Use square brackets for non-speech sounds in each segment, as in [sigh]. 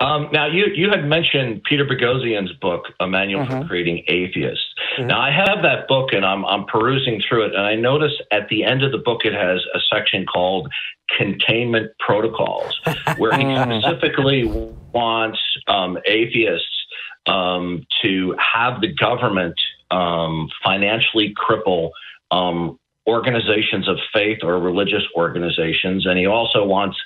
Um, now, you, you had mentioned Peter Boghossian's book, A Manual for Creating Atheists. Now, I have that book and I'm, I'm perusing through it, and I notice at the end of the book it has a section called Containment Protocols, [laughs] where he specifically wants um, atheists um, to have the government um, financially cripple um, organizations of faith or religious organizations. And he also wants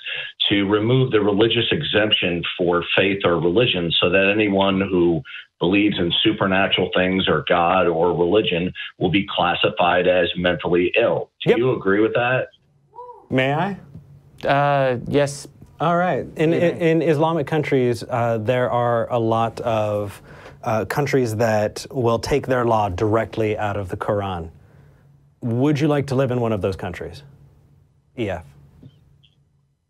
to remove the religious exemption for faith or religion so that anyone who believes in supernatural things or God or religion will be classified as mentally ill. Do Yep. you agree with that? May I? Uh, yes, All right. In, in, in Islamic countries, uh, there are a lot of uh, countries that will take their law directly out of the Quran. Would you like to live in one of those countries? EF.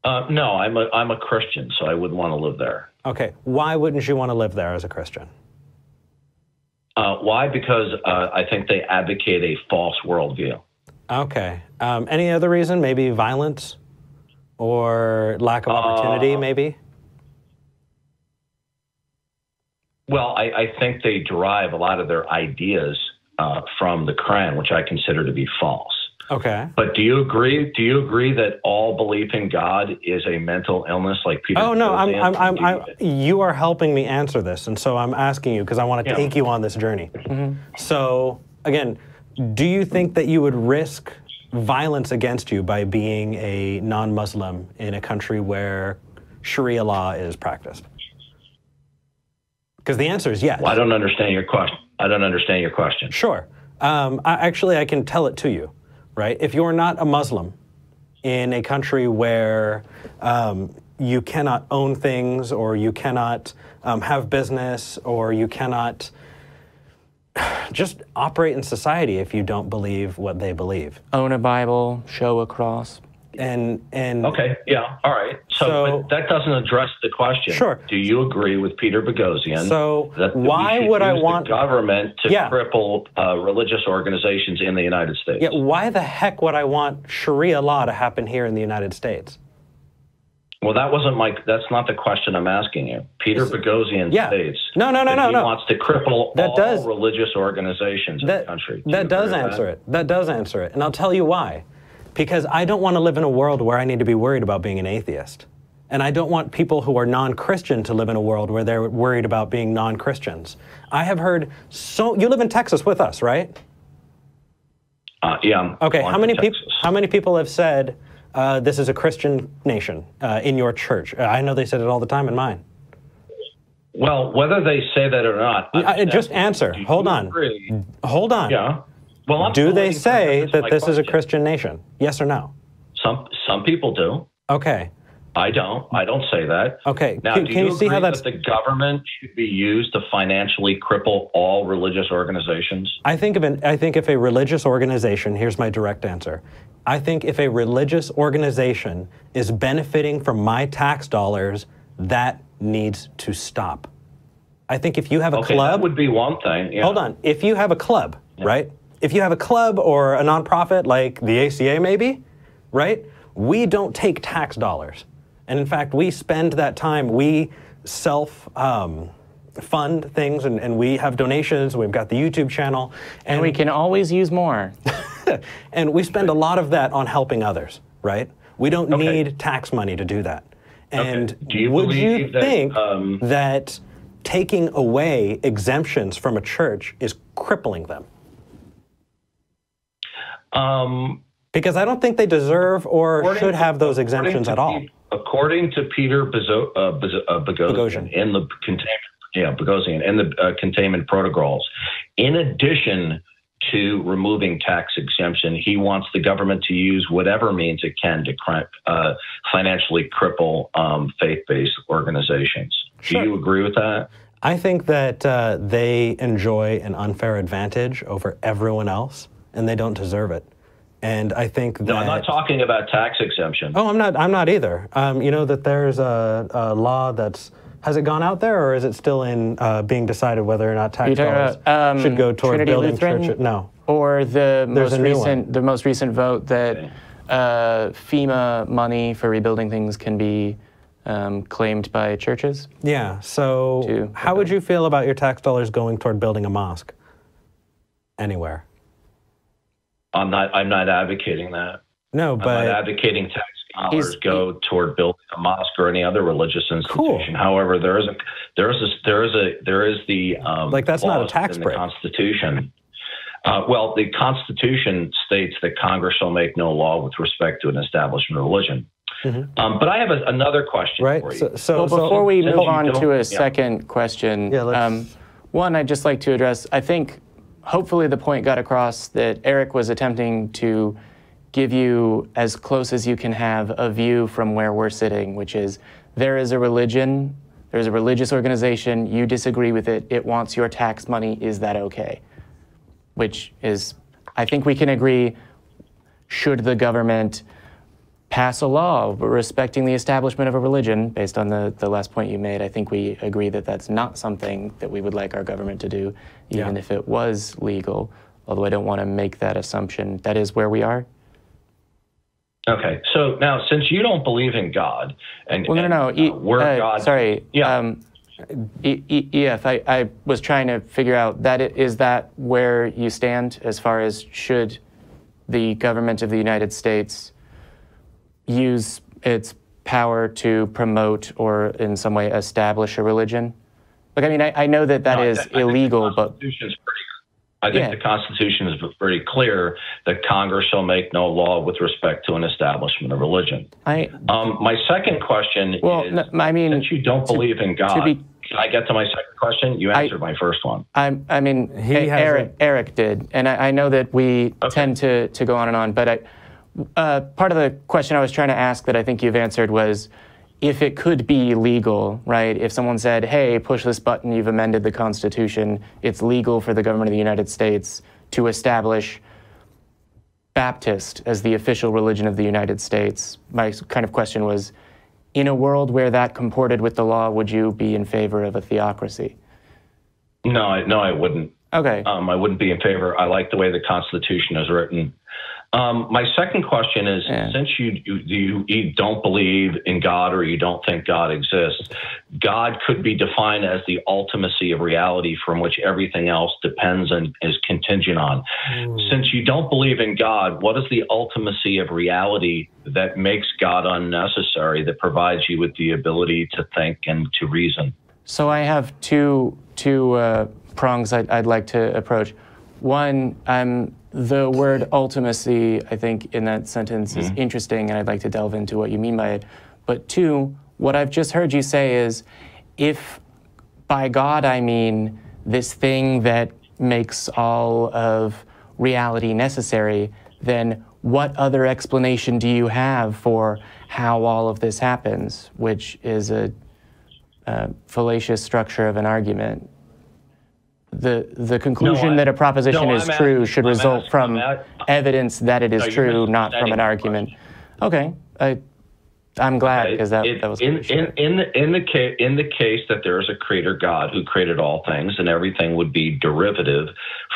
Uh, no, I'm a, I'm a Christian, so I wouldn't want to live there. Okay. Why wouldn't you want to live there as a Christian? Uh, why? Because uh, I think they advocate a false worldview. Okay. Um, any other reason? Maybe violence or lack of opportunity, maybe? Well, I, I think they derive a lot of their ideas uh, from the Quran, which I consider to be false. Okay. But do you agree? Do you agree that all belief in God is a mental illness, like Peter? Oh no, I'm, I'm, I'm, I'm, you are helping me answer this, and so I'm asking you because I want to Yeah. take you on this journey. So again, do you think that you would risk violence against you by being a non-Muslim in a country where Sharia law is practiced? Because the answer is yes. Well, I don't understand your question. I don't understand your question. Sure. Um, I, actually, I can tell it to you, right? If you're not a Muslim in a country where um, you cannot own things or you cannot um, have business or you cannot [sighs] just operate in society if you don't believe what they believe. own a Bible, show a cross. And, and Okay. Yeah. All right. So, So- but that doesn't address the question. Sure. Do you agree with Peter Boghossian? So that why would I want- the government to Yeah. cripple uh, religious organizations in the United States? yet why the heck would I want Sharia law to happen here in the United States? Well, that wasn't my. That's not the question I'm asking you. Peter Boghossian Yeah. states No, no, no, that no, he no. wants to cripple That all does- religious organizations in that, the country. Do That does answer that? it. That does answer it. And I'll tell you why. Because I don't want to live in a world where I need to be worried about being an atheist. And I don't want people who are non Christian to live in a world where they're worried about being non Christians. I have heard so. You live in Texas with us, right? Uh, yeah. Okay. How many people? How many people have said uh, this is a Christian nation uh, in your church? Uh, I know they said it all the time in mine. Well, whether they say that or not, I'm Uh, just answer. Hold on. Hold on. Yeah. Well, Do they say that this my is a. Christian nation? Yes or no? Some some people do. Okay. I don't. I don't say that. Okay. Now, Can- do can you see how that's- that the government should be used to financially cripple all religious organizations? I think of an, I think if a religious organization, here's my direct answer. I think if a religious organization is benefiting from my tax dollars, that needs to stop. I think if you have a Okay, club, that would be one thing. Yeah. hold on. If you have a club, right? If you have a club or a nonprofit like the ACA, maybe, right? We don't take tax dollars, and in fact, we spend that time. We self. Um, fund things and, and we have donations we've got the youtube channel and We can always use more. [laughs] and we spend a lot of that on helping others, right? We don't Okay. need tax money to do that. And Do you would you that, think um, that taking away exemptions from a church is crippling them? Um, Because I don't think they deserve or should have those exemptions to at all. According to Peter Bezo- uh, Bezo- uh, Boghossian, Boghossian. in the containment, yeah, Boghossian in the uh, containment protocols, in addition to removing tax exemption, he wants the government to use whatever means it can to uh, financially cripple um, faith-based organizations. Sure. Do you agree with that? I think that uh, they enjoy an unfair advantage over everyone else, and they don't deserve it. And I think that No, I'm not talking about tax exemption. Oh, I'm not. I'm not either. Um, you know that there's a, a law that's has it gone out there, or is it still in uh, being decided whether or not tax dollars about, um, should go toward Trinity building Lutheran? churches? No. Or the There's most a new recent, the most recent vote that uh, FEMA money for rebuilding things can be um, claimed by churches. Yeah. So, how would you feel about your tax dollars going toward building a mosque anywhere? I'm not. I'm not advocating that. No, I'm but not advocating tax dollars He's- go toward building a mosque or any other religious Cool. institution. However, there is a there is a, there is a there is the um, Like, that's not a tax in break. the Constitution. Uh, well, the Constitution states that Congress shall make no law with respect to an establishment of religion. Um, but I have a, another question Mm-hmm. right. for you. So, so, Well, so- before we move on to a yeah. second question, um, Yeah, let's- one, I'd just like to address, I think hopefully the point got across that Eric was attempting to give you as close as you can have a view from where we're sitting, which is there is a religion, there's a religious organization, you disagree with it, it wants your tax money, is that okay? Which is, I think we can agree, should the government pass a law respecting the establishment of a religion, based on the, the last point you made, I think we agree that that's not something that we would like our government to do, even Yeah. if it was legal. Although I don't want to make that assumption. That is where we are. Okay, so now since you don't believe in God, and Well, no, and, no, no. Uh, we're uh, God. Sorry. Yeah. Um, E- E- EF, I, I was trying to figure out that i- is that where you stand as far as should the government of the United States use its power to promote or in some way establish a religion? Like, I mean, I, I know that that No, is thi- I illegal, but I think Yeah. the Constitution is very clear that Congress shall make no law with respect to an establishment of religion. I, Um, my second question Well, is, no, I mean, since you don't believe in God, be- can I get to my second question? You I- answered my first one. I, I mean, He Eric, Eric did, and I, I know that we tend to, to go on and on, but I, uh, part of the question I was trying to ask that I think you've answered was if it could be legal, right? If someone said, hey, push this button, you've amended the Constitution, it's legal for the government of the United States to establish Baptist as the official religion of the United States. My kind of question was in a world where that comported with the law, would you be in favor of a theocracy? No, I, no, I wouldn't. Okay. Um, I wouldn't be in favor. I like the way the Constitution is written. Um, my second question is: Yeah. since you, you you don't believe in God or you don't think God exists, God could be defined as the ultimacy of reality from which everything else depends and is contingent on. Since you don't believe in God, what is the ultimacy of reality that makes God unnecessary, that provides you with the ability to think and to reason? So I have two two uh, prongs I'd, I'd like to approach. One, um, the word ultimacy, I think, in that sentence is interesting, and I'd like to delve into what you mean by it. But two, what I've just heard you say is, if by God I mean this thing that makes all of reality necessary, then what other explanation do you have for how all of this happens, which is a uh, fallacious structure of an argument. The, the conclusion I- that a proposition no, is I'm true should I'm result from evidence that it is No, true, not from an argument. Okay, I, I'm glad because that, It- that was in, in, in the in the case in the case that there is a creator God who created all things, and everything would be derivative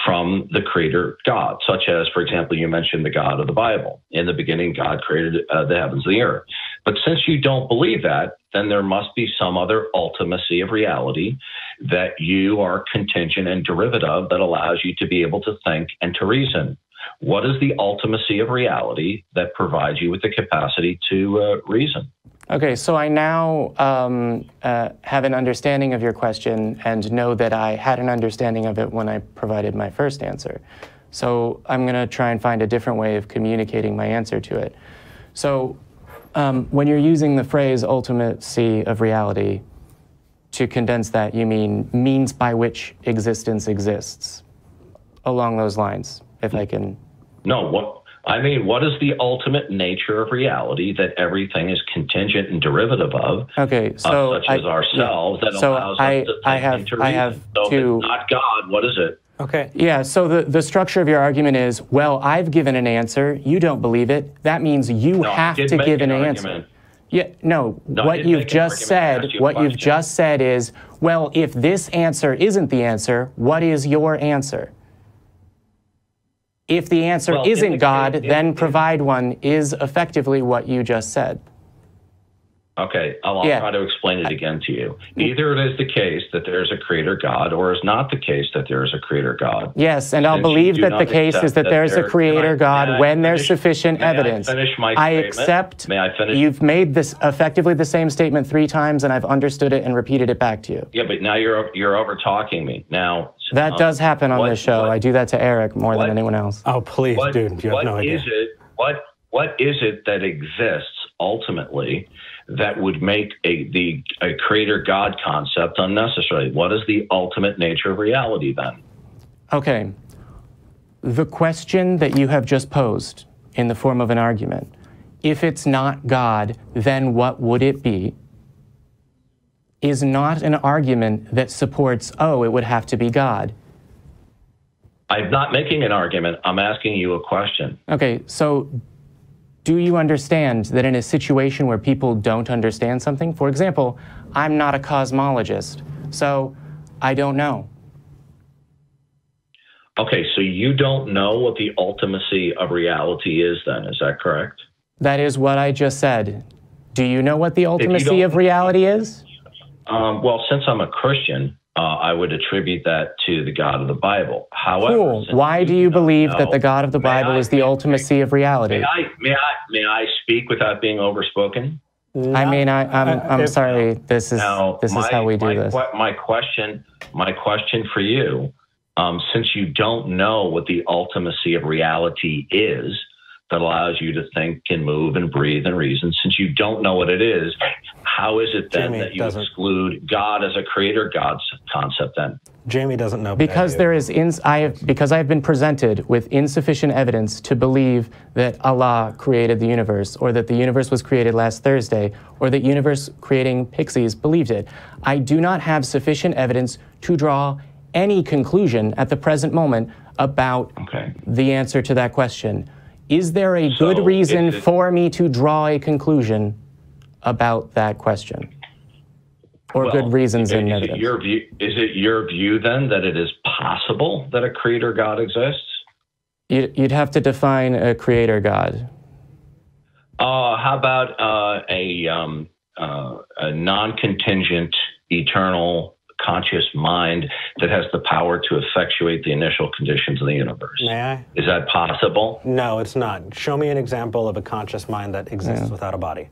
from the creator God. Such as, for example, you mentioned the God of the Bible. In the beginning, God created uh, the heavens and the earth. But since you don't believe that, then there must be some other ultimacy of reality that you are contingent and derivative that allows you to be able to think and to reason. What is the ultimacy of reality that provides you with the capacity to uh, reason? Okay, so I now um, uh, have an understanding of your question and know that I had an understanding of it when I provided my first answer. So I'm going to try and find a different way of communicating my answer to it. So um, when you're using the phrase ultimacy of reality, to condense that, you mean means by which existence exists. Along those lines, if I can. No, what I mean, what is the ultimate nature of reality that everything is contingent and derivative of, Okay, uh, so such I- as ourselves, that So allows I- us to think I have- to I have so two- not God, what is it? Okay. Yeah, so the, the structure of your argument is well, I've given an answer, you don't believe it. That means you No, have to give an, an answer. argument. Yeah, no, No, what you've just said, you a what you've just said is, well, if this answer isn't the answer, what is your answer? If the answer Well, isn't the God, case- in- then in- provide one is effectively what you just said. Okay, I'll, Yeah. try to explain it again to you. Either it is the case that there's a creator God, or it's not the case that there is a creator God. Yes, and I'll Since believe that the case is that that there's a creator I- God I when there's finish- sufficient may I evidence. finish my I accept May I finish? you've made this effectively the same statement three times, and I've understood it and repeated it back to you. Yeah, but now you're you're over talking me. Now That um, does happen on what- this show. what- I do that to Eric more what- than anyone else. Oh, please, what, dude, you have what no idea. is it? What what is it that exists ultimately that would make a the a creator God concept unnecessary? What is the ultimate nature of reality then? Okay. The question that you have just posed in the form of an argument, if it's not God, then what would it be? Is not an argument that supports, oh, it would have to be God. I'm not making an argument. I'm asking you a question. Okay, so do you understand that in a situation where people don't understand something, for example, I'm not a cosmologist, so I don't know. Okay, so you don't know what the ultimacy of reality is then, is that correct? That is what I just said. Do you know what the ultimacy of reality is? Um, well, since I'm a Christian, uh, I would attribute that to the God of the Bible. However, Cool. Why do you don't believe that the God of the Bible I- is the may- ultimacy of reality? May I may I may I speak without being overspoken? I mean, I, I'm, Uh, I'm if- sorry. This is Now, this is my- how we do my, this. que- My question, my question for you, um, since you don't know what the ultimacy of reality is that allows you to think and move and breathe and reason, since you don't know what it is, how is it then Jimmy that you doesn't. exclude God as a creator God's concept then? Jamie doesn't know. Because there is ins- I have, because I have been presented with insufficient evidence to believe that Allah created the universe, or that the universe was created last Thursday, or that universe creating pixies believed it. I do not have sufficient evidence to draw any conclusion at the present moment about Okay. the answer to that question. Is there a So, good reason is it- for me to draw a conclusion about that question? Or Well, good reasons is in it evidence? Your view, is it your view then that it is possible that a creator God exists? You'd, you'd have to define a creator God. Uh, how about uh, a, um, uh, a non contingent, eternal, conscious mind that has the power to effectuate the initial conditions of the universe? May I? Is that possible? No, it's not. Show me an example of a conscious mind that exists without a body.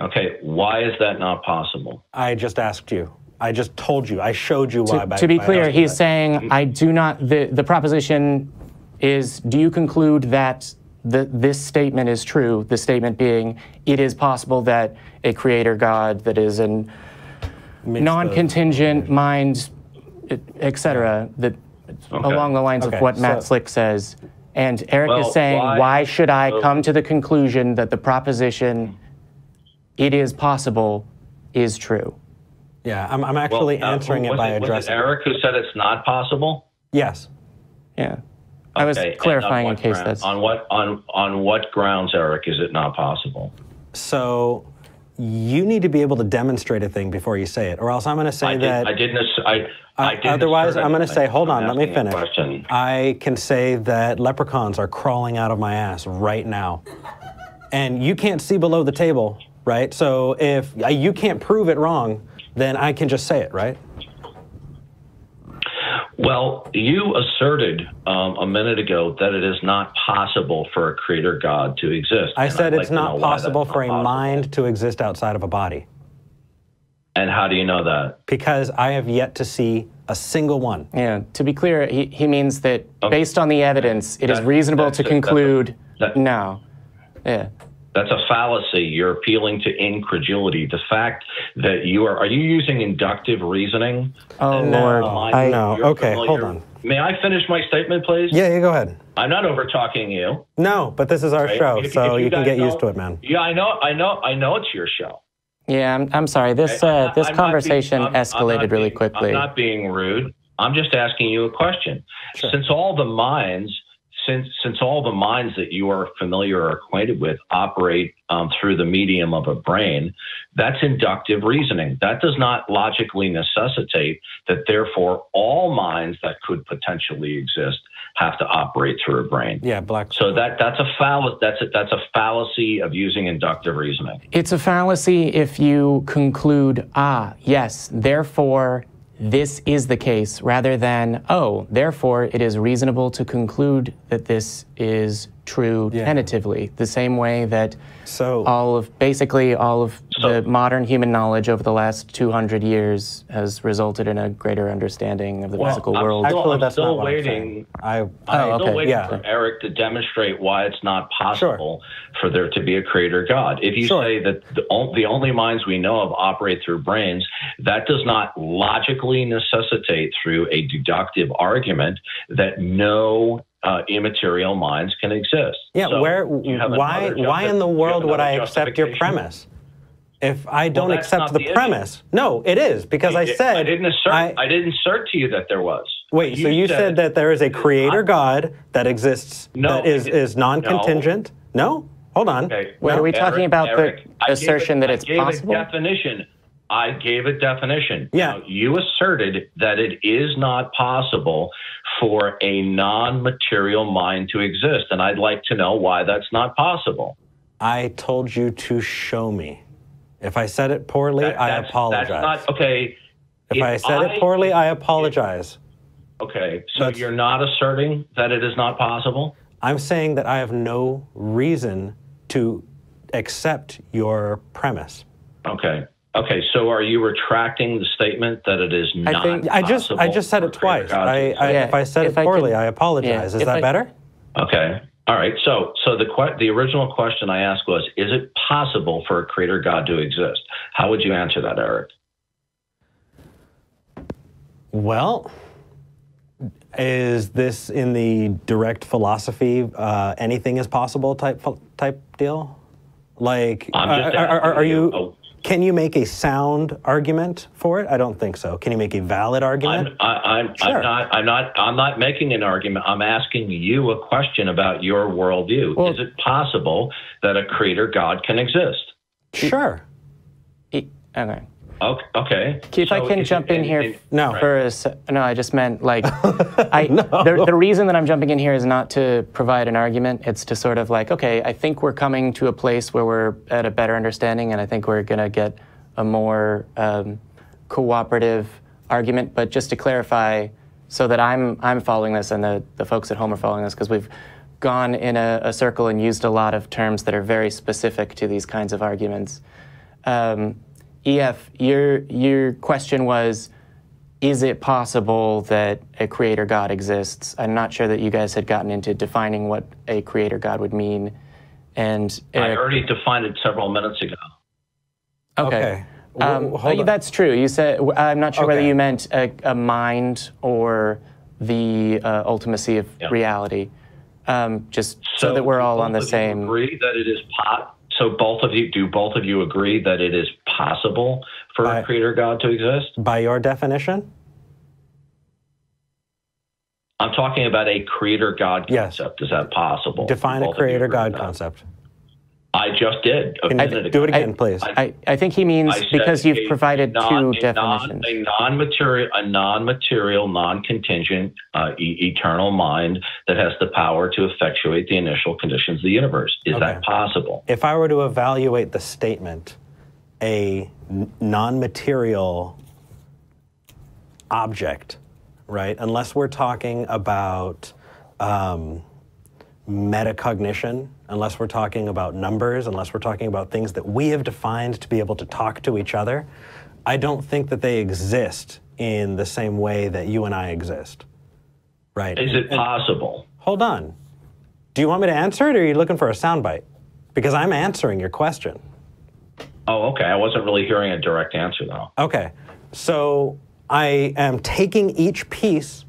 Okay, why is that not possible? I just asked you. I just told you. I showed you why. To, by- to be by clear, he's that. saying, I do not, the, the proposition is, do you conclude that the, this statement is true? The statement being, it is possible that a creator God that is an Mix non the- contingent mind, et cetera, that along the lines Okay, of what Matt Slick says. And Eric Well, is saying, why- why should I so- come to the conclusion that the proposition, it is possible, is true? Yeah, I'm, I'm actually Well, uh, answering it by was addressing. it Eric who said it's not possible? Yes. Yeah. I was clarifying in what case ground- that's. on what on on what grounds, Eric, is it not possible? So you need to be able to demonstrate a thing before you say it, or else I'm going to say I, did, that. I didn't. I, I Uh, didn't otherwise, I'm going to say, hold on, let me finish. I can say that leprechauns are crawling out of my ass right now. And you can't see below the table, right? So if uh, you can't prove it wrong, then I can just say it, right? Well, you asserted um, a minute ago that it is not possible for a creator God to exist. I And said I'd like it's to not why that's possible not for a possible. mind to exist outside of a body And how do you know that? because I have yet to see a single one. Yeah, to be clear, he, he means that Okay. based on the evidence, it is That- reasonable to a- that's a- conclude that- no. Yeah. That's a fallacy. You're appealing to incredulity. The fact that you are are you using inductive reasoning? Oh, No, Lord. Mind I, you, no. okay, familiar- hold on. May I finish my statement, please? Yeah, you go ahead. I'm not over talking you. No, but this is our right? show, If- so if you, can guys get used to it, man. Yeah, I know, I know, I know it's your show. yeah, I'm, I'm sorry. This, I'm uh, not- this I'm conversation being- I'm- I'm escalated really being- quickly. I'm not being rude. I'm just asking you a question. Since all the minds since since all the minds that you are familiar or acquainted with operate um, through the medium of a brain, that's inductive reasoning. That does not logically necessitate that therefore all minds that could potentially exist have to operate through a brain. Yeah, black. So that that's a fall that's a, that's a fallacy of using inductive reasoning. It's a fallacy if you conclude, ah, yes, therefore this is the case, rather than, oh, therefore it is reasonable to conclude that this is true yeah. tentatively, the same way that so, all of basically all of so, the modern human knowledge over the last 200 years has resulted in a greater understanding of the well, physical I'm world. Still, Actually, I'm still waiting. I, am oh, okay. still waiting yeah. for Eric to demonstrate why it's not possible sure. for there to be a creator God. If you sure. say that the, the only minds we know of operate through brains, that does not logically necessitate through a deductive argument that no uh, immaterial minds can exist. Yeah, so where? Why? Why in the world would I accept your premise? If I don't well, accept the, the premise, no, it is because I, I said I didn't assert. I, I, didn't assert to you that there was. Wait, you so you said, said, that there is a creator God that exists no, that is is non-contingent? No. no? Hold on. Okay. Wait, are we talking Eric, about Eric, the assertion it, that it's possible? definition. I gave a definition. Yeah. Now, you asserted that it is not possible for a non material mind to exist. And I'd like to know why that's not possible. I told you to show me. If I said it poorly, that, I apologize. That's not okay. If, if I said I, it poorly, I apologize. If, okay, so that's, you're not asserting that it is not possible? I'm saying that I have no reason to accept your premise. Okay. Okay, so are you retracting the statement that it is not? I think I just I just said it twice. I, I yeah, if I said if it poorly, I, can, I apologize. Yeah, is that I, better? Okay. All right. So so the the original question I asked was, is it possible for a creator God to exist? How would you answer that, Eric? Well, is this in the direct philosophy uh, anything is possible type type deal? Like, uh, are, are, are, you? Can you make a sound argument for it? I don't think so. Can you make a valid argument? I'm, I, am sure. I'm not. I'm not. I'm not making an argument. I'm asking you a question about your worldview. Well, Is it possible that a creator God can exist? Sure. Okay. Okay. Okay. If so I can jump in here no. for a no, I just meant like [laughs] I no. the, the reason that I'm jumping in here is not to provide an argument. It's to sort of like, okay, I think we're coming to a place where we're at a better understanding, and I think we're gonna get a more um, cooperative argument. But just to clarify, so that I'm I'm following this, and the the folks at home are following this, because we've gone in a, a, circle and used a lot of terms that are very specific to these kinds of arguments. Um, EF, your, your question was, is it possible that a creator God exists? I'm not sure that you guys had gotten into defining what a creator God would mean. And I already defined it several minutes ago. Okay. okay. Um, that's true. You said I'm not sure okay. whether you meant a, a, mind or the uh, ultimacy of yep. reality. Um, just so, so, that we're all on the same. Agree that it is pot so both of you, do both of you agree that it is possible for by, a creator God to exist? By your definition? I'm talking about a creator God concept. Yes. Is that possible? Define a creator God concept. I just did. Can you do it again, I, please? I, I think he means because you've a, provided non, two a definitions. Non, a non-material, a non-material, non-contingent, uh, e- eternal mind that has the power to effectuate the initial conditions of the universe. Is okay. that possible? If I were to evaluate the statement, a non-material object, right? Unless we're talking about um, metacognition unless we're talking about numbers, unless we're talking about things that we have defined to be able to talk to each other, I don't think that they exist in the same way that you and I exist. Right? Is it possible? And, hold on. Do you want me to answer it or are you looking for a soundbite? Because I'm answering your question. Oh, okay. I wasn't really hearing a direct answer though. Okay. So I am taking each piece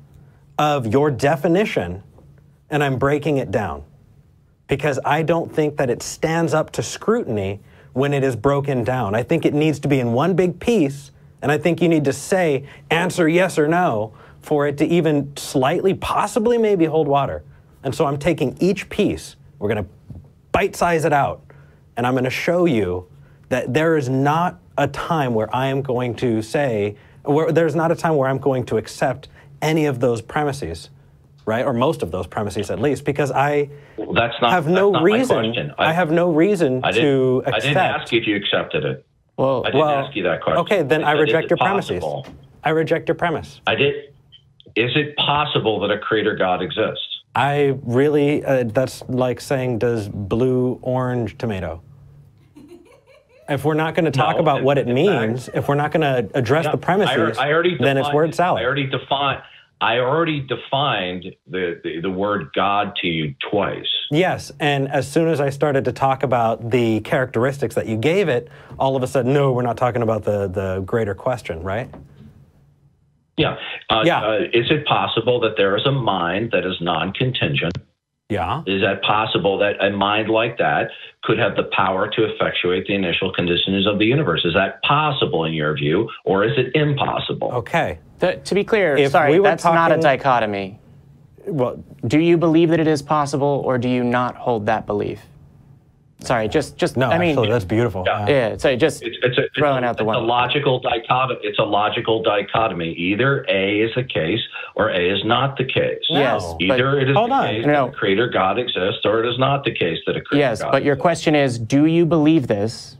of your definition and I'm breaking it down because I don't think that it stands up to scrutiny when it is broken down. I think it needs to be in one big piece, and I think you need to say, answer yes or no, for it to even slightly, possibly maybe hold water. And so I'm taking each piece, we're going to bite size it out, and I'm going to show you that there is not a time where I am going to say, where there's not a time where I'm going to accept any of those premises, right? Or most of those premises at least, because I Well, that's not. have no not reason. question. I, have no reason I to didn't, I didn't ask you if you accepted it. Well, I didn't well, ask you that question. okay, then I is reject your premises. I reject your premise. I did. Is it possible that a creator God exists? I really, uh, that's like saying, does blue, orange, tomato? If we're not going to talk No, about what it means, if we're not going to address Yeah, the premises, I, I already then it's word salad. I already defined. I already defined the, the, the word God to you twice. Yes, and as soon as I started to talk about the characteristics that you gave it, all of a sudden, no, we're not talking about the, the greater question, right? Yeah. Uh, Yeah. Uh, is it possible that there is a mind that is non-contingent? Yeah. Is that possible that a mind like that could have the power to effectuate the initial conditions of the universe? Is that possible in your view, or is it impossible? Okay. the, to be clear, If sorry, we were that's not a dichotomy. Well, Do you believe that it is possible, or do you not hold that belief? Sorry, just just no, I mean, actually, that's beautiful. Yeah. Yeah. Sorry, just It's, it's, a, Throwing a, out the it's one. a logical dichotomy. It's a logical dichotomy. Either A is the case or A is not the case. yes, No. but- Either it is Hold the on. case No. that a creator God exists, or it is not the case that a creator yes, God but your exists. question is, do you believe this,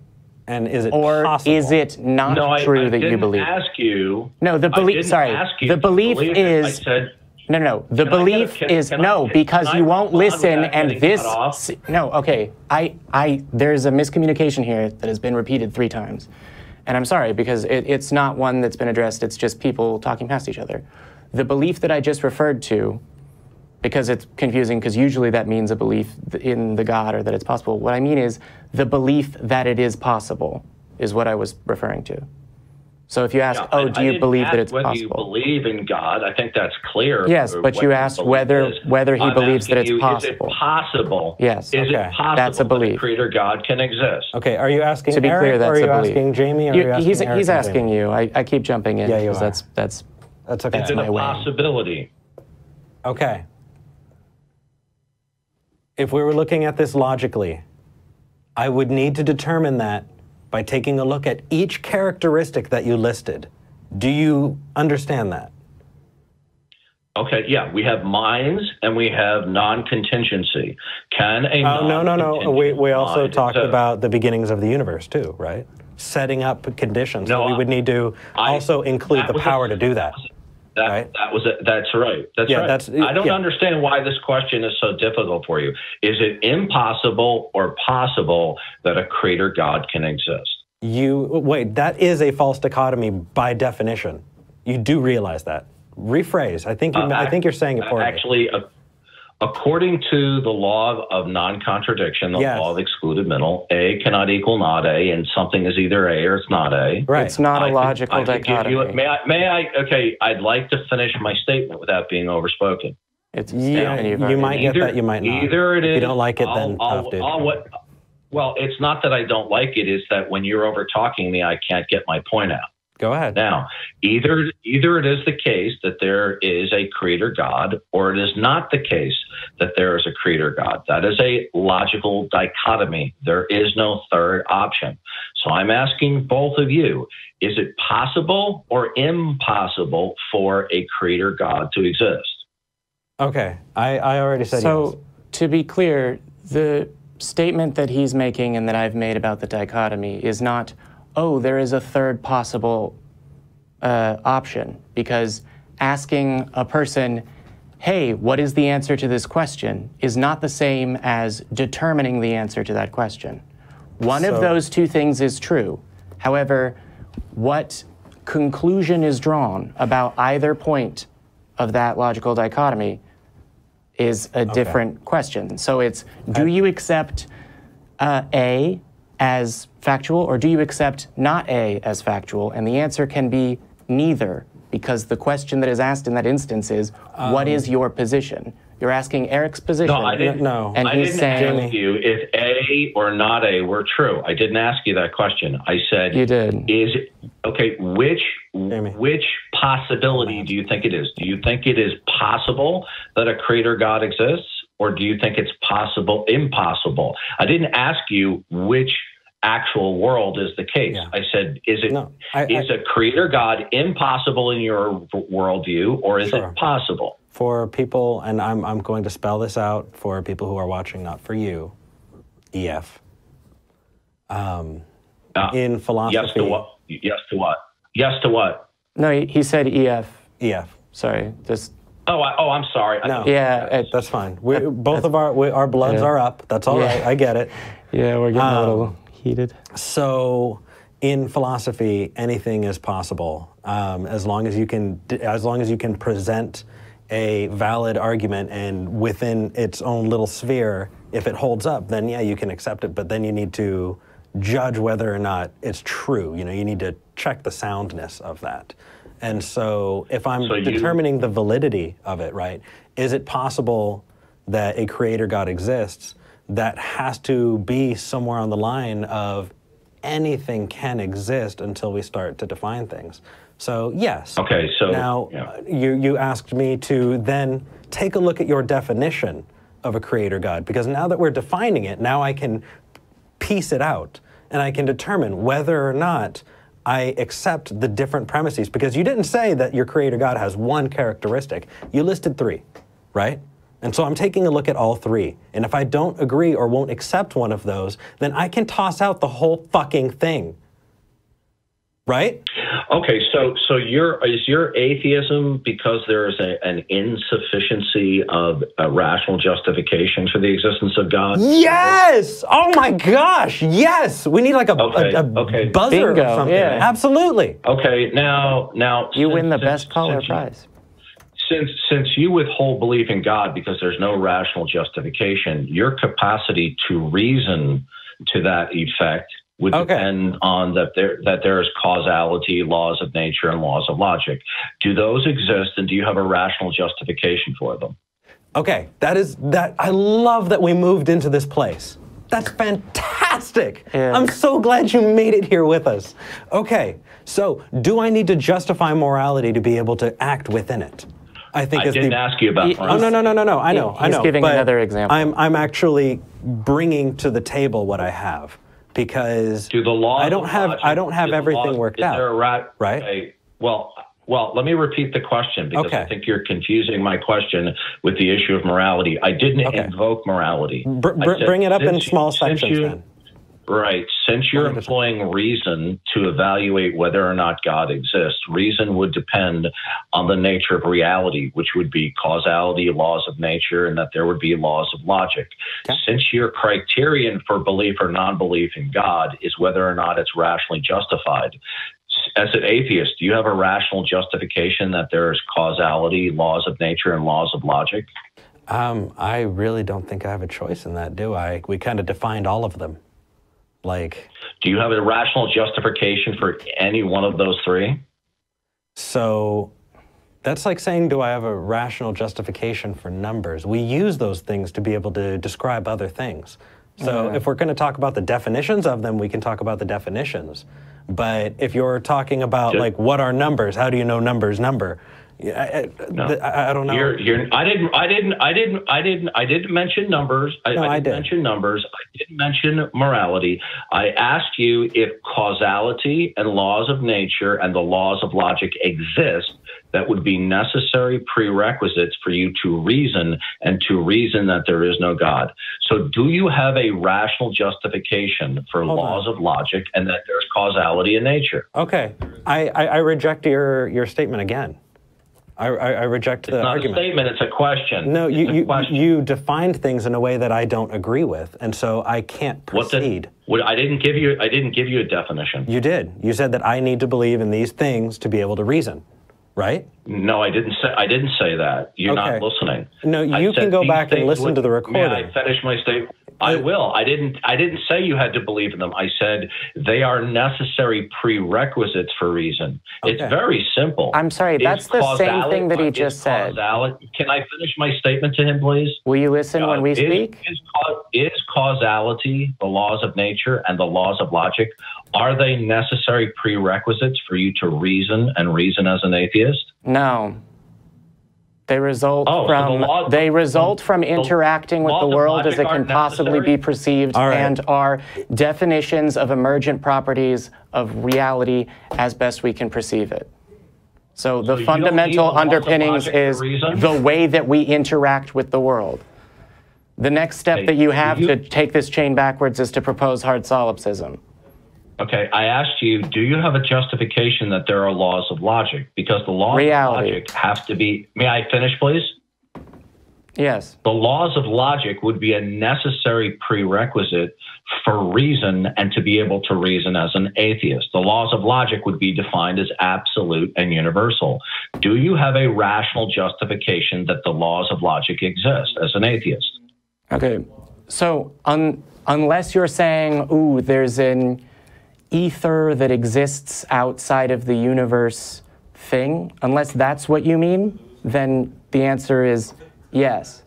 And is it or possible? is it not No, true I that you didn't believe? ask you. No, the I belief- didn't sorry, ask you the to belief believe it. I is- said, No, no. The Can I get a- belief can- is can no, can- because you I won't listen, and this. cut off? s- No, okay. I, I, there's a miscommunication here that has been repeated three times, and I'm sorry because it, it's not one that's been addressed. It's just people talking past each other. The belief that I just referred to, because it's confusing, because usually that means a belief in the God or that it's possible. What I mean is the belief that it is possible is what I was referring to. So if you ask, Yeah, oh, I- do I you didn't believe that ask it's whether possible? you believe in God. I think that's clear. Yes, but you your asked whether- is. whether he I'm believes that asking it's you, possible. Is it possible? Yes, Is okay. it possible That's a that belief. creator God can exist? Okay, are you asking To be Eric, clear, or that's are you a belief. asking Jamie, or are You- you asking he's Eric he's asking Jamie? you. I, I keep jumping in Yeah, you because are. that's that's That's okay. Is it my a way. possibility? Okay. If we were looking at this logically, I would need to determine that by taking a look at each characteristic that you listed. Do you understand that? Okay, yeah, we have minds and we have non-contingency. Can a Oh, no, no, no. We, we also talked exist? about the beginnings of the universe, too, right? Setting up conditions. No, so we would need to I- also include the was a- power to do that. That, right? that was it. That's right. That's Yeah, right. that's- I don't yeah. understand why this question is so difficult for you. Is it impossible or possible that a creator God can exist? You wait. That is a false dichotomy by definition. You do realize that. Rephrase. I think you, Uh, I think you're saying it poorly. Actually, uh, according to the law of non-contradiction, the Yes. law of excluded middle, A cannot equal not A, and something is either A or it's not A. right. it's not a I could- logical I could give you- dichotomy. may I? May I? Okay, I'd like to finish my statement without being overspoken. it's Yeah, and you've you already- might get that, you might not. Either it is. If you don't like it, I'll- then I'll, tough, dude. I'll what, well, it's not that I don't like it. It's that when you're over talking me, I can't get my point out. Go ahead. Now, either either it is the case that there is a creator God, or it is not the case that there is a creator God. That is a logical dichotomy. There is no third option. So I'm asking both of you: Is it possible or impossible for a creator God to exist? Okay. I, I already said So yes. to be clear, the statement that he's making and that I've made about the dichotomy is not, oh, there is a third possible uh, option, because asking a person, hey, what is the answer to this question, is not the same as determining the answer to that question. One of those two things is true. However, what conclusion is drawn about either point of that logical dichotomy is a different question. So it's do you accept uh, A as factual or do you accept not A as factual? And the answer can be neither because the question that is asked in that instance is what is um, your position? You're asking Eric's position. No, I didn't. no. And I he's didn't saying ask you if A or not A were true. I didn't ask you that question. I said You did. Is okay. Which Jamie. which possibility do you think it is? Do you think it is possible that a creator God exists, or do you think it's possible, impossible? I didn't ask you which actual world is the case. Yeah. I said, is it no, I, is I, a creator God impossible in your worldview, or is sure. it possible? For people, and I'm, I'm going to spell this out for people who are watching, not for you, EF. Um, uh, in philosophy. Yes to what? Yes to what? Yes to what? No, he, he said EF. EF. Sorry, just. Oh, I, oh, I'm sorry. No, yeah, it, that's fine. We, both of our we, our bloods yeah. are up. That's all yeah. right. I get it. Yeah, we're getting um, a little heated. So, in philosophy, anything is possible um, as long as you can as long as you can present a valid argument and within its own little sphere, if it holds up, then yeah, you can accept it. But then you need to judge whether or not it's true. You know, you need to check the soundness of that. And so, if I'm so determining the validity of it, right, is it possible that a creator God exists? That has to be somewhere on the line of anything can exist until we start to define things. So yes. Okay. So now yeah. you you asked me to then take a look at your definition of a creator God because now that we're defining it, now I can piece it out and I can determine whether or not I accept the different premises because you didn't say that your creator God has one characteristic. You listed three, right? And so I'm taking a look at all three. And if I don't agree or won't accept one of those, then I can toss out the whole fucking thing. Right? Okay, so so your is your atheism because there is a, an insufficiency of a rational justification for the existence of God? Yes. Oh my gosh. Yes. We need like a, okay. a, a okay. buzzer Bingo. or something. Yeah. Absolutely. Okay. Now now you since, win the best caller prize since since you withhold belief in God because there's no rational justification, your capacity to reason to that effect would okay. depend on that there that there is causality, laws of nature, and laws of logic. Do those exist, and do you have a rational justification for them? Okay, that is that. I love that we moved into this place. That's fantastic. Yeah. I'm so glad you made it here with us. Okay, so do I need to justify morality to be able to act within it? I think I didn't the, ask you about. He, oh no no no no no! I know he, I know. giving another example. I'm I'm actually bringing to the table what I have because Do the law I don't have logic, I don't have everything laws, worked out. Rat, right? A, well, well, let me repeat the question because okay. I think you're confusing my question with the issue of morality. I didn't okay. invoke morality. Br- br- said, bring it up in small sections you, then. Right. Since you're employing reason to evaluate whether or not God exists, reason would depend on the nature of reality, which would be causality, laws of nature, and that there would be laws of logic. Okay. Since your criterion for belief or non belief in God is whether or not it's rationally justified, as an atheist, do you have a rational justification that there is causality, laws of nature, and laws of logic? Um, I really don't think I have a choice in that, do I? We kind of defined all of them. Like, do you have a rational justification for any one of those three? So that's like saying, do I have a rational justification for numbers? We use those things to be able to describe other things. So yeah. if we're going to talk about the definitions of them, we can talk about the definitions. But if you're talking about Just, like what are numbers, how do you know numbers number? I, no. I, I, don't know. You're, you're, I didn't. I didn't. I didn't. I didn't. I didn't mention numbers. I, no, I, didn't did. mention numbers. I didn't mention morality. I asked you if causality and laws of nature and the laws of logic exist that would be necessary prerequisites for you to reason and to reason that there is no God. So, do you have a rational justification for Hold laws on. of logic and that there's causality in nature? Okay, I, I reject your your statement again. I, I, I reject the it's not argument. a statement; it's a question. No, you you, question. you defined things in a way that I don't agree with, and so I can't proceed. What, what I didn't give you I didn't give you a definition. You did. You said that I need to believe in these things to be able to reason, right? No, I didn't say I didn't say that. You're okay. not listening. No, you can go back and listen would, to the recording. May I finish my statement? I will. I didn't. I didn't say you had to believe in them. I said they are necessary prerequisites for reason. Okay. It's very simple. I'm sorry. That's the same thing that he just said. Can I finish my statement to him, please? Will you listen uh, when we is, speak? Is, is causality the laws of nature and the laws of logic? Are they necessary prerequisites for you to reason and reason as an atheist? No. They result Oh, so from the they result from interacting with the world as it can possibly necessary? be perceived All right. and are definitions of emergent properties of reality as best we can perceive it. So the you fundamental the underpinnings is the way that we interact with the world. The next step Hey, that you have you- to take this chain backwards is to propose hard solipsism. Okay, I asked you, do you have a justification that there are laws of logic? Because the laws Reality. of logic have to be. May I finish, please? Yes. The laws of logic would be a necessary prerequisite for reason and to be able to reason as an atheist. The laws of logic would be defined as absolute and universal. Do you have a rational justification that the laws of logic exist as an atheist? Okay. So un, unless you're saying, ooh, there's an ether that exists outside of the universe thing, unless that's what you mean, then the answer is yes.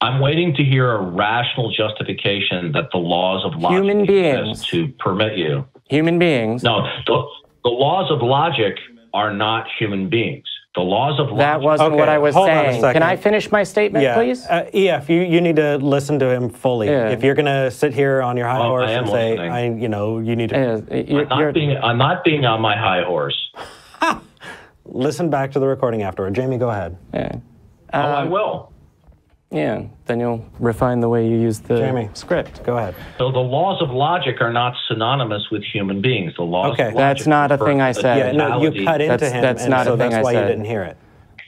I'm waiting to hear a rational justification that the laws of logic Human beings. to permit you. Human beings. No, the, the laws of logic are not human beings. The laws of That wasn't what I was hold on a saying. Can I finish my statement, Yeah. please? Uh, EF, you, you need to listen to him fully. Yeah. If you're going to sit here on your high Oh, horse I and say, listening. I, you know, you need to Yeah, you're- I'm not, you're- being, I'm not being on my high horse. [laughs] listen back to the recording afterward. Jamie, go ahead. yeah. oh, I Um, will. Yeah, then you'll refine the way you use the Jamie. script. Go ahead. So the laws of logic are not synonymous with human beings. The laws Okay. of logic That's not a thing I said. Yeah, no, you cut into That's- him, that's and not so a thing that's I why you didn't hear it.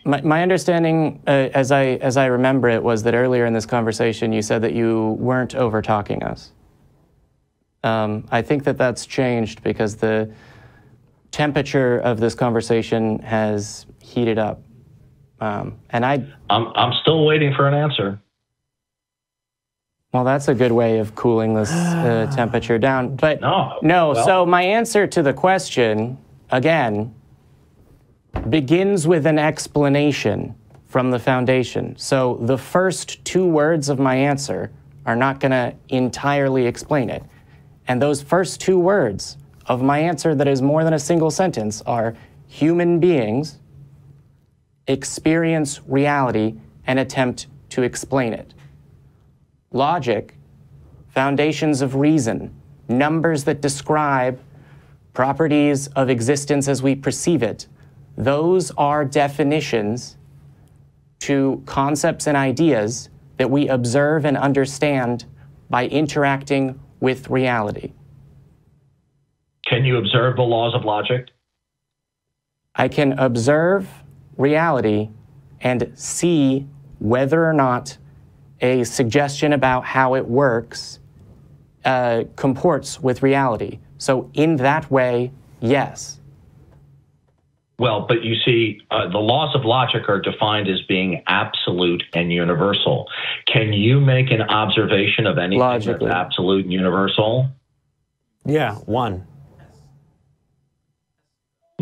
My, my understanding, uh, as I as I remember it, was that earlier in this conversation you said that you weren't over talking us. Um, I think that that's changed because the temperature of this conversation has heated up, um, and I I'm, I'm still waiting for an answer. well, that's a good way of cooling this uh, [sighs] temperature down. But No, no. well- so my answer to the question again begins with an explanation from the foundation. So the first two words of my answer are not going to entirely explain it. And those first two words of my answer that is more than a single sentence are human beings experience reality and attempt to explain it. Logic, foundations of reason, numbers that describe properties of existence as we perceive it, those are definitions to concepts and ideas that we observe and understand by interacting with reality. Can you observe the laws of logic? I can observe reality and see whether or not a suggestion about how it works uh, comports with reality. So, in that way, yes. Well, but you see, uh, the laws of logic are defined as being absolute and universal. Can you make an observation of anything Logically. that's absolute and universal? Yeah, one.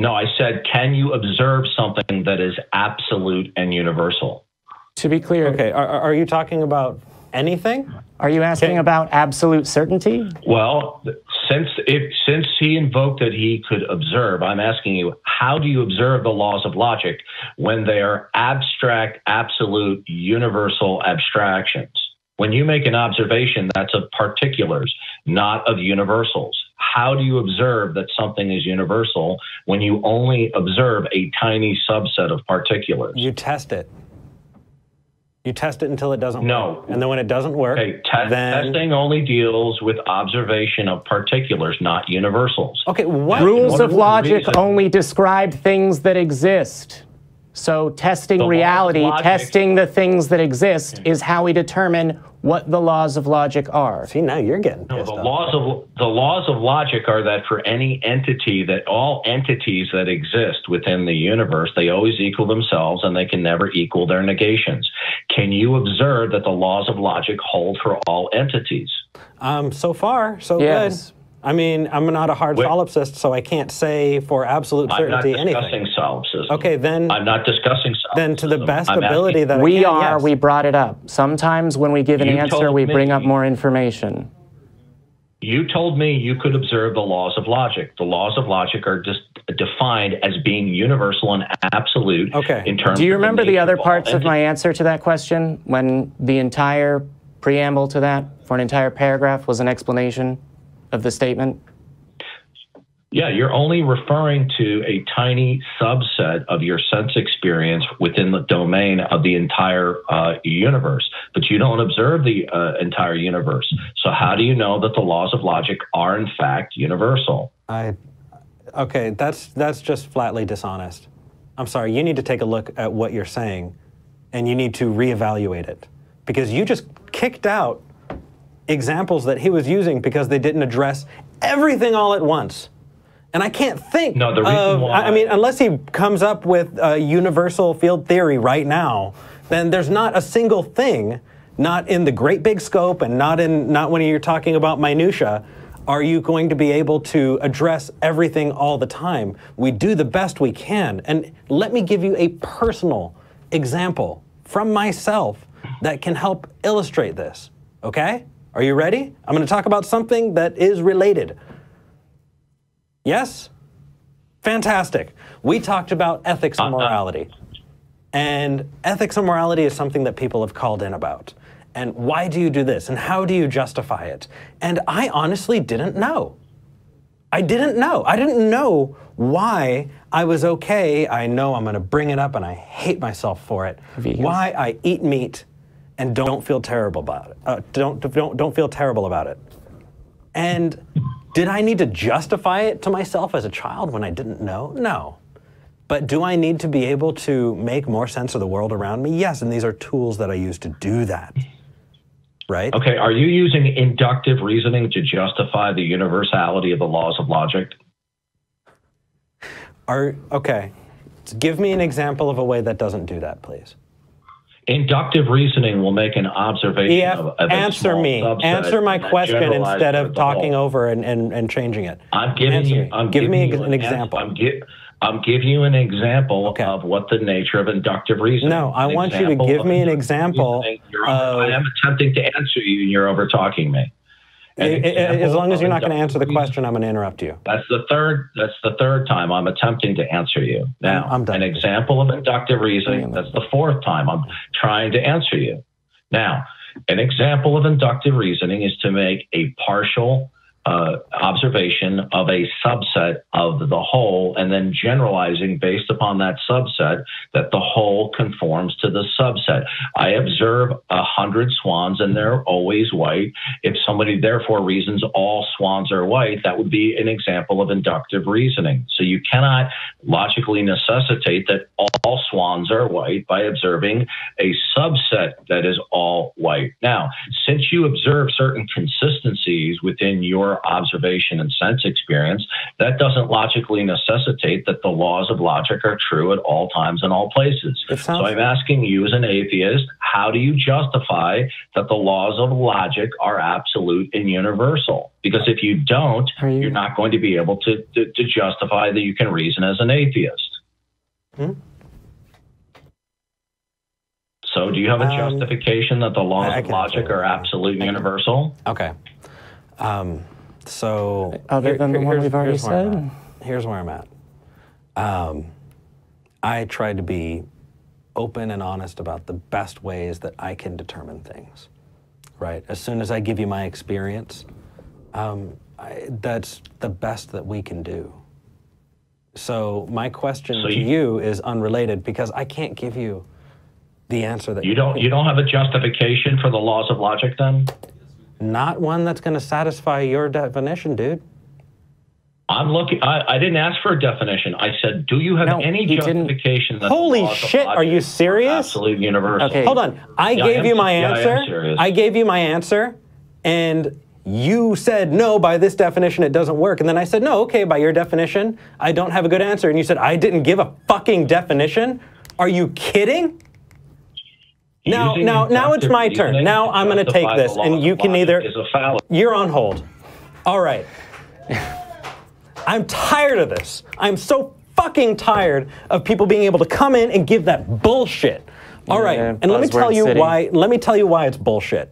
No, I said, can you observe something that is absolute and universal? To be clear, Okay, are, are are you talking about anything? are you asking Okay. about absolute certainty? Well, since if since he invoked that he could observe, I'm asking you, how do you observe the laws of logic when they are abstract, absolute, universal abstractions? When you make an observation, that's of particulars, not of universals. How do you observe that something is universal when you only observe a tiny subset of particulars? You test it. You test it until it doesn't No. work. And then when it doesn't work, Okay, te- then testing only deals with observation of particulars, not universals. Okay, what Rules what of logic reason? only describe things that exist. So, testing The reality, testing the things that exist, is how we determine what the laws of logic are. See, now you're getting No, pissed the off. laws of the laws of logic are that for any entity that all entities that exist within the universe they always equal themselves and they can never equal their negations. Can you observe that the laws of logic hold for all entities? Um, so far, so Yes. good. I mean, I'm not a hard Wait. solipsist, so I can't say for absolute I'm not certainty discussing anything. solipsism. Okay, then I'm not discussing solipsism. then to the best I'm ability asking- that I We can, are, yes. we brought it up. Sometimes when we give an You answer, told we bring up more information. You told me you could observe the laws of logic. The laws of logic are just defined as being universal and absolute. Okay. In terms. Do you remember the nature other parts of my answer to that question when the entire preamble to that for an entire paragraph was an explanation of the statement? Yeah, you're only referring to a tiny subset of your sense experience within the domain of the entire uh, universe, but you don't observe the uh, entire universe. So, how do you know that the laws of logic are, in fact, universal? I, okay, that's that's just flatly dishonest. I'm sorry. You need to take a look at what you're saying, and you need to reevaluate it, because you just kicked out examples that he was using because they didn't address everything all at once. And I can't think. No, the reason of, why- I I mean, unless he comes up with a universal field theory right now, then there's not a single thing, not in the great big scope, and not in not when you're talking about minutia, are you going to be able to address everything all the time. We do the best we can, and let me give you a personal example from myself that can help illustrate this. Okay? Are you ready? I'm going to talk about something that is related. Yes? Fantastic. We talked about ethics and Uh, uh. morality. And ethics and morality is something that people have called in about. And why do you do this? And how do you justify it? And I honestly didn't know. I didn't know. I didn't know why I was okay. I know I'm going to bring it up and I hate myself for it. Vegans. Why I eat meat and don't feel terrible about it. Uh, don't, don't, don't feel terrible about it. And did I need to justify it to myself as a child when I didn't know? No. But do I need to be able to make more sense of the world around me? Yes, and these are tools that I use to do that. Right? Okay, are you using inductive reasoning to justify the universality of the laws of logic? Are okay. Give me an example of a way that doesn't do that, please. Inductive reasoning will make an observation EF, of, of answer me. Answer my question instead of talking whole. over and, and, and changing it. I'm giving Answer you. I'm Give giving me an ans- example. I'm, gi- I'm giving you an example Okay. of what the nature of inductive reasoning. No, I An want you to give me an example of- I am attempting to answer you, and you're over talking me. An I- I- example as long as you're not going to answer the question, I'm going to interrupt you. That's the third. That's the third time I'm attempting to answer you. Now, I'm done. an example of inductive reasoning. That's the fourth time I'm trying to answer you. Now, an example of inductive reasoning is to make a partial uh, observation of a subset of the whole, and then generalizing based upon that subset that the whole conforms to the subset. I observe a hundred swans, and they're always white. If somebody therefore reasons all swans are white, that would be an example of inductive reasoning. So you cannot logically necessitate that all swans are white by observing a subset that is all white. Now, since you observe certain consistencies within your observation and sense experience, that doesn't logically necessitate that the laws of logic are true at all times and all places. So I'm asking you as an atheist, how do you justify that the laws of logic are absolute and universal? Because if you don't, you- you're not going to be able to, to, to justify that you can reason as an atheist. Hmm? So, do you have a Um, justification that the laws of logic are absolute and universal? Okay. Um, so Other than the one we've already here's said? at. Here's where I'm at. Um, I try to be open and honest about the best ways that I can determine things. Right. As soon as I give you my experience, um, I, that's the best that we can do. So my question So to you- you is unrelated because I can't give you the answer that You don't you don't have a justification for the laws of logic then? Not one that's going to satisfy your definition, dude. I'm looking. I, I didn't ask for a definition. I said, do you have No, any justification that Holy the laws of shit, are you serious? Absolute universal. Okay. Hold on. I Yeah, I gave am- you my answer. yeah, I am answer. serious. I gave you my answer, and you said no. By this definition, it doesn't work. And then I said no. Okay, by your definition, I don't have a good answer. And you said I didn't give a fucking definition. Are you kidding? Now, Using now, now it's my turn. Now I'm going to take this, and you can either. is a fallacy. You're on hold. All right. I'm tired of this. I'm so fucking tired of people being able to come in and give that bullshit. All right. Yeah, and let me tell you city. why. Let me tell you why it's bullshit.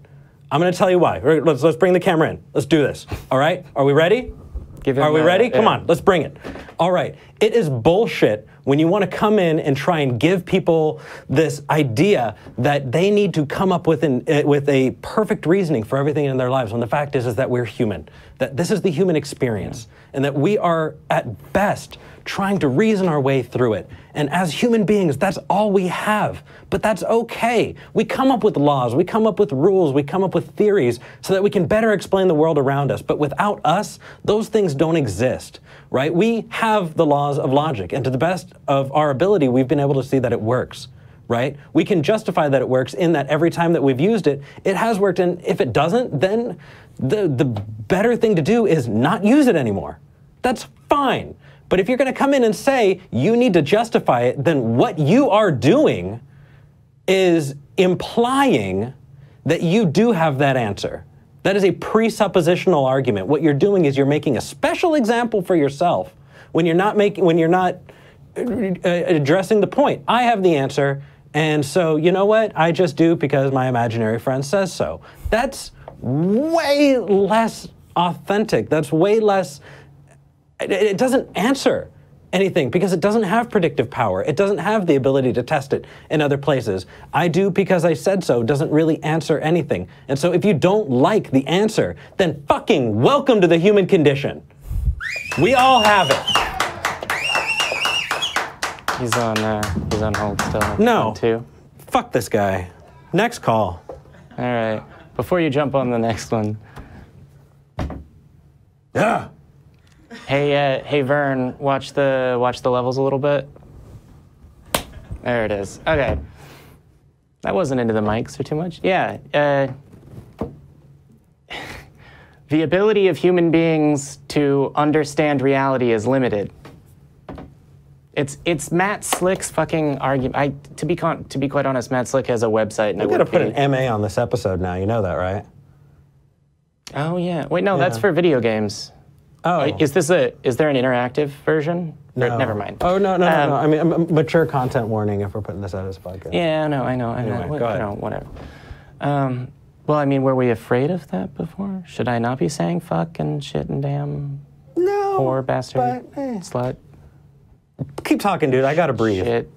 I'm going to tell you why. Let's, let's bring the camera in. Let's do this. All right? Are we ready? Give him, Are we ready? Come on, let's bring it. All right, it is bullshit when you want to come in and try and give people this idea that they need to come up with, an, uh, with a perfect reasoning for everything in their lives when the fact is, is that we're human, that this is the human experience, and that we are at best trying to reason our way through it. And as human beings, that's all we have. But that's okay. We come up with laws, we come up with rules, we come up with theories so that we can better explain the world around us. But without us, those things don't exist, right? We have the laws of logic, and to the best of our ability, we've been able to see that it works. Right? We can justify that it works in that every time that we've used it, it has worked. And if it doesn't, then the, the better thing to do is not use it anymore. That's fine. But if you're going to come in and say you need to justify it, then what you are doing is implying that you do have that answer. That is a presuppositional argument. What you're doing is you're making a special example for yourself when you're not making when you're not uh, addressing the point. I have the answer, and so you know what? I just do because my imaginary friend says so. That's way less authentic. That's way less it doesn't answer anything because it doesn't have predictive power. It doesn't have the ability to test it in other places. I do because I said so doesn't really answer anything. And so if you don't like the answer, then fucking welcome to the human condition. We all have it. He's on uh, he's on hold still. No. Too. Fuck this guy. Next call. All right. Before you jump on the next one. Yeah. Hey, uh, hey, Vern, watch the watch the levels a little bit. There it is. Okay. That wasn't into the mics or too much. Yeah. Uh, [laughs] the ability of human beings to understand reality is limited. It's it's Matt Slick's fucking argument. I to be con- to be quite honest, Matt Slick has a website. And I'm gonna put an MA on this episode now. You know that, right? Oh yeah. Wait, no, yeah. that's for video games. Oh, is this a? Is there an interactive version? No. Or, never mind. Oh no, no, um, no, no. I mean, mature content warning if we're putting this out as a podcast. Yeah, no, I know, I know. Anyway, go ahead. know, whatever. Um, well, I mean, were we afraid of that before? Should I not be saying fuck and shit and damn? No. Whore, bastard, but, eh. slut. Keep talking, dude. I gotta breathe. Shit.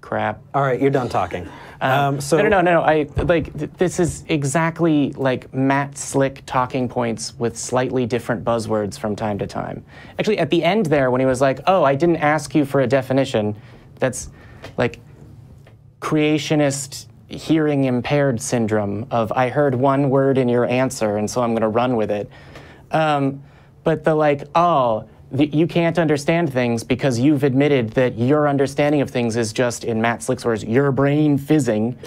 Crap. All right, you're done talking. Um, um, so no, no, no, no. I like th- this is exactly like Matt Slick talking points with slightly different buzzwords from time to time. Actually, at the end there, when he was like, "Oh, I didn't ask you for a definition," that's like creationist hearing impaired syndrome of I heard one word in your answer and so I'm going to run with it. Um, but the like, oh you can't understand things because you've admitted that your understanding of things is just, in Matt Slick's words, your brain fizzing,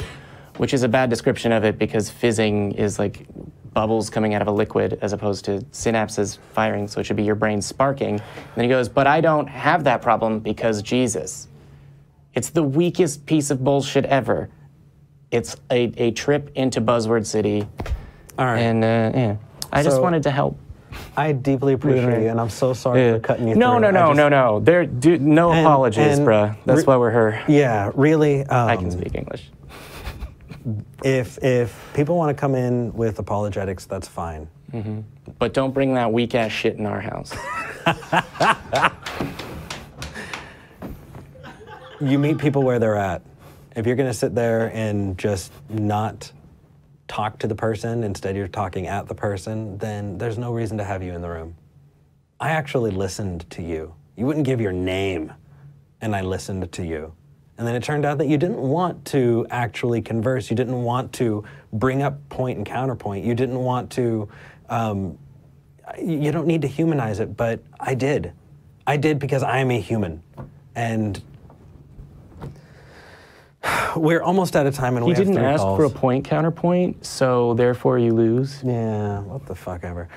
which is a bad description of it because fizzing is like bubbles coming out of a liquid as opposed to synapses firing, so it should be your brain sparking. And then he goes, But I don't have that problem because Jesus. It's the weakest piece of bullshit ever. It's a, a trip into Buzzword City. All right. And uh, yeah, I so, just wanted to help. I deeply appreciate you, and I'm so sorry yeah. for cutting you. No, through. no, no, just, no, no. There, do, no and, apologies, and bruh. That's why we're here. Yeah, really. Um, I can speak English. if if people want to come in with apologetics, that's fine. Mm-hmm. But don't bring that weak ass shit in our house. [laughs] you meet people where they're at. If you're going to sit there and just not talk to the person instead you're talking at the person, then there's no reason to have you in the room. I actually listened to you. You wouldn't give your name, and I listened to you. And then it turned out that you didn't want to actually converse. You didn't want to bring up point and counterpoint. You didn't want to, um, you don't need to humanize it, but I did. I did because I am a human. And [sighs] we're almost out of time, and he we didn't ask calls. for a point counterpoint, so therefore you lose. Yeah, what the fuck ever.